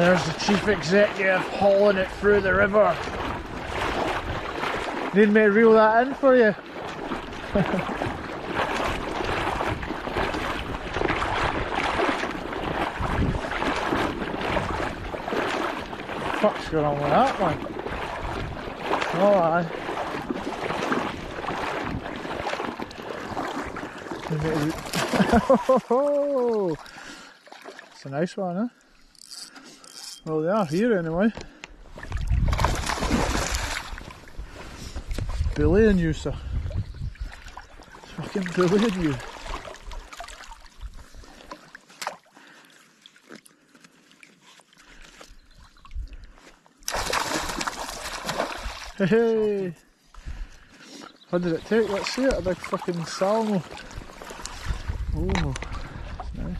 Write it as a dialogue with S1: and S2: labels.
S1: There's the chief executive hauling it through the river. Need me to reel that in for you? fuck's going on with that man? Oh aye. it's a nice one, huh? Well, they are here anyway. Bullying you, sir. Fucking bullying you. Hey! What did it take? Let's see it, a big fucking Salmo. Oh, nice.